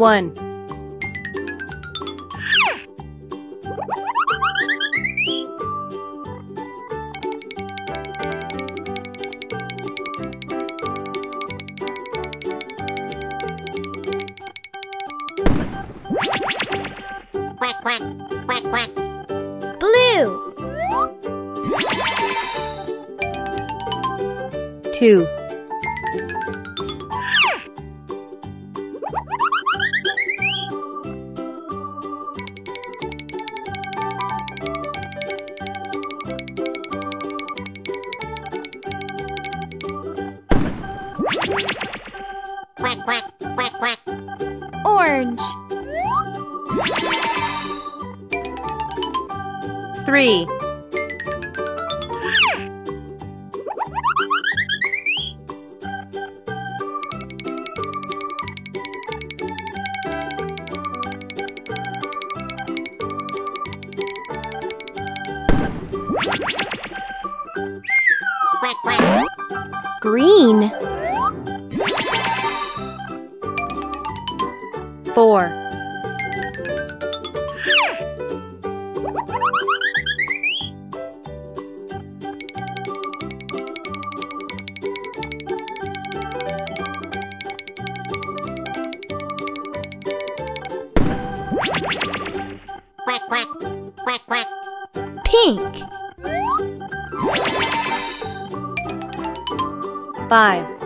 1. Quack, quack, quack, quack. Blue. 2. Quack, quack, quack, quack. Orange. 3. Quack, quack. Green. 4. Quack, quack, quack, quack. Pink. 5.